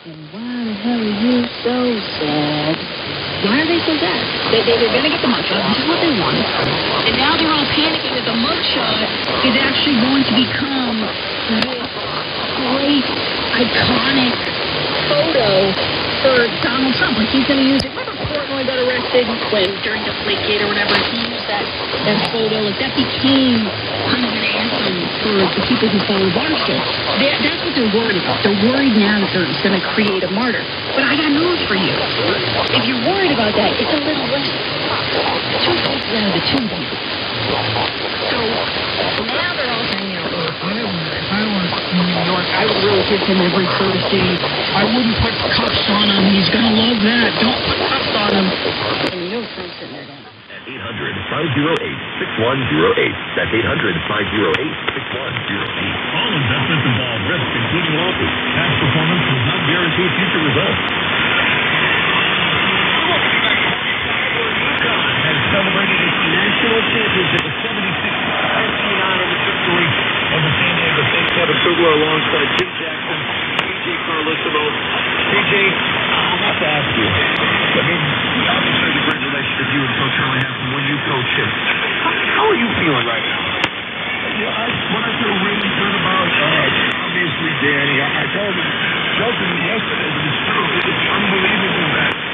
And why the hell are you so sad? Why are they so sad? They, they, they're going to get the mugshot, which is what they want. And now they're all panicking that the mugshot is actually going to become this great, iconic photo for Donald Trump. Like he's going to use it. Remember Portnoy got arrested when during Deflategate or whatever? He used that, that photo. Like that became climate anthem for the people who follow Waterskill. They, that's what they're worried about. They're worried now that they're going to create a martyr. But I got news for you. If you're worried about that, it's a little less. Two places out of the two people. So now they're all saying, you know, if I were, I were in New York, I would really give him every courtesy. I wouldn't put cuffs on him. He's going to love that. Don't put cuffs on him. And you know Trump's in there now. 800 508 6108. That's 800 508 6108. All investments involve risk, including losses. Past performance does not guarantee future results. Has celebrated its national championship of 76 59 in the victory of the San Diego State Capistrugler alongside Jim Jackson, PJ Carlesimo. PJ, to ask you. I mean, obviously the great relationship you and Coach Hurley have from when you coach him. How, how are you feeling right now? Yeah, I, what I feel really good about, uh, obviously, Danny, I, I told him, jokingly yesterday, but it's true. It's unbelievable that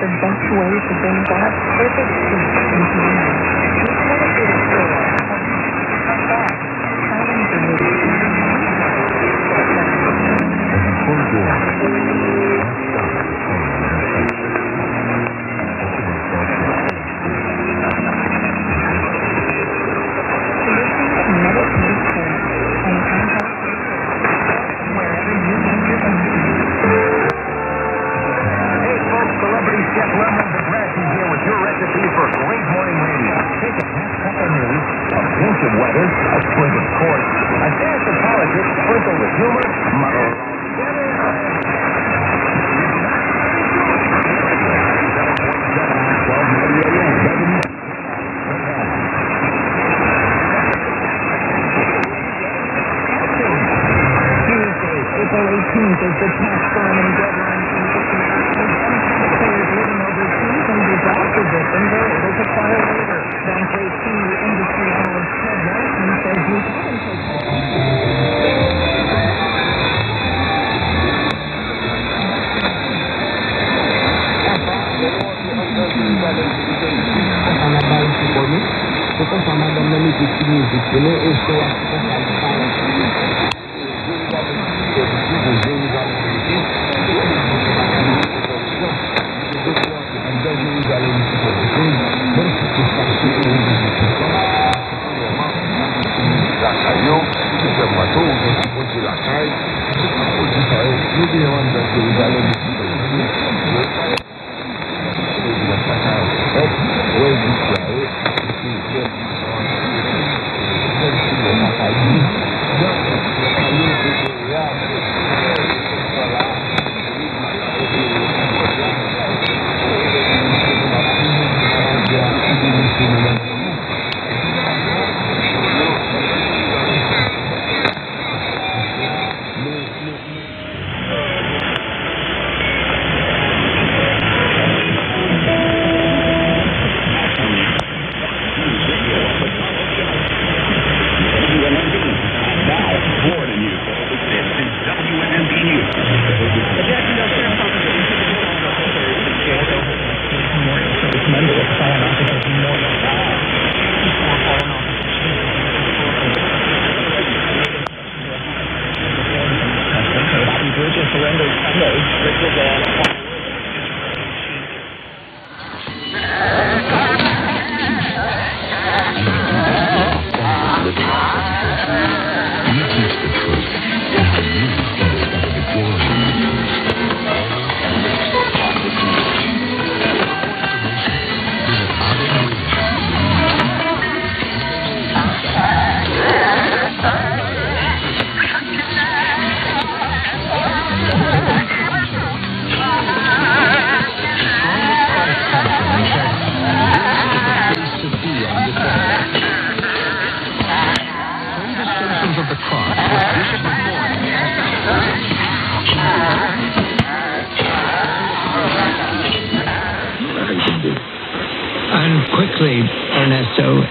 the best way to bring God's perfect peace into Dile este a Lakayou, ki fèm wato, ou gen pou di lakay, ki pou di sa yo, nou gen yon dan Jerizalem, ki pou di sa yo.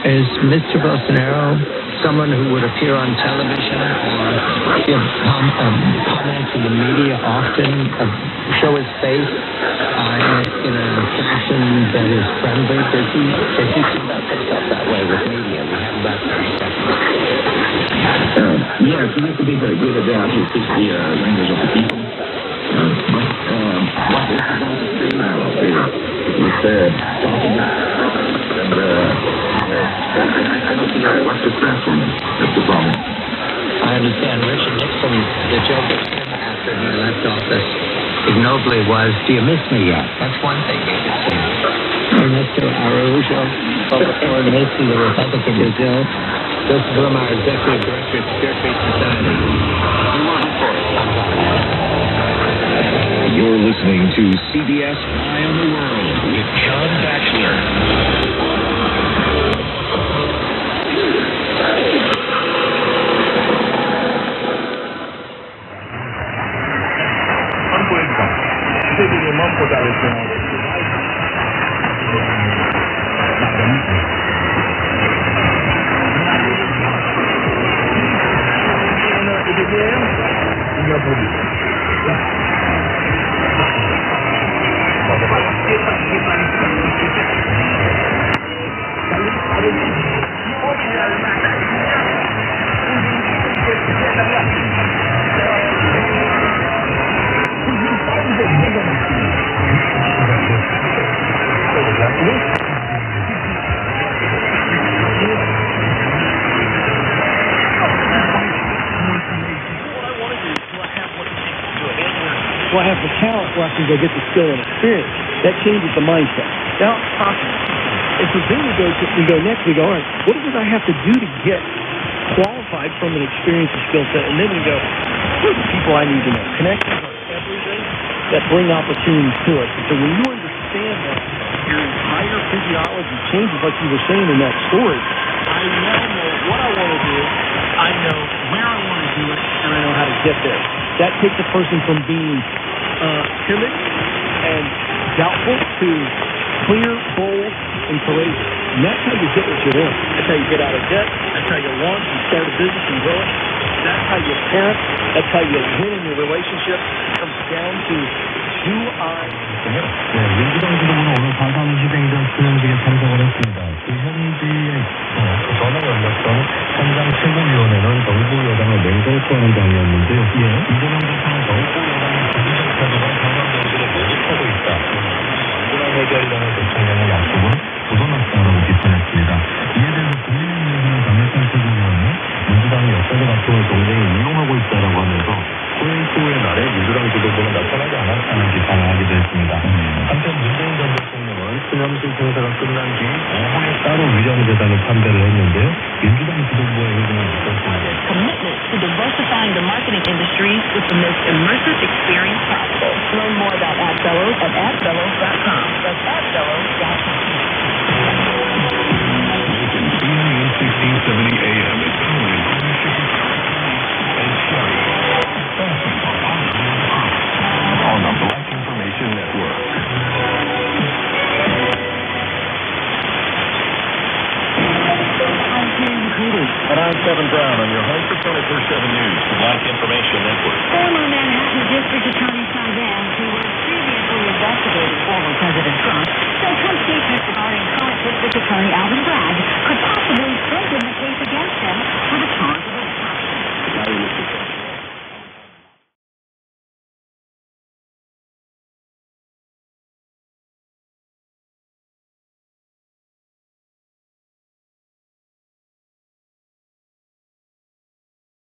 Is Mr. Bolsonaro someone who would appear on television or give com- um, comments in the media often, uh, show his face uh, in a fashion that is friendly? Does he, does he conduct himself that way with media? We have about 30 seconds. Uh, yes, he used to be very good that. He speaks the uh, language of the people. Uh, but um, what is he to say now? Uh, he's uh, talking, and uh, I, I, I don't think I watched his platform. That's the problem. I understand Richard Nixon, the joke of him after he left office ignobly was, do you miss me yet? That's one thing we could say. Ernesto Araujo, former foreign minister of the Republic of Brazil, Joseph Humire, executive director of Secure Free Society. You want for it. You're listening to CBS Eye on the World with John Batchelor. Go get the skill and experience? That changes the mindset. Now it's possible. And so then we go, to, we go next, we go, all right, what it I have to do to get qualified from an experience and skill set? And then we go, who are the people I need to know? Connections are everything that bring opportunities to us. And so when you understand that, your entire physiology changes like you were saying in that story. I now know what I want to do. I know where I want to do it, and I know how to get there. That takes a person from being uh, timid and doubtful to clear, bold, and courageous. And that's how you get what you want. That's how you get out of debt. That's how you launch and start a business and grow it. That's how you parent. That's how you win in your relationship. It comes down to 네, 민주당 지도부는 오늘 과감 희생전 수행식에 참석을 했습니다. 그 현지에서 전화 연락던 현장 최고위원회는 정부 여당을 맹성토하는 장이었는데요. 이재명 대표는 정부 여당의 부주적 태도가 상황 경기를 모집하고 있다. 완전한 해결이라는 대통령의 약속은 부도났다라고 비판했습니다. 이에 대해서 국민의힘에서는 장례찬 최고위원은 민주당이 역사적 아픔을 동생이 이용하고 있다라고 하면서 소행 수호의 날에 민주당 지도부는 나타나지 않았다는 비판을 하기도 했습니다. 한편 문재인 전 대통령은 수명식 행사가 끝난 뒤 오후에 따로 위령 재단을 판대를 했는데요. 민주당 지도부의 의견은 어떻습니까? commitment to diversifying the marketing industry with the most immersive experience possible. Learn more about AdFellows at adfellows.com. That's adfellows.com. Listen, BIN 1670 AM District Attorney Alvin Bragg could possibly strengthen the case.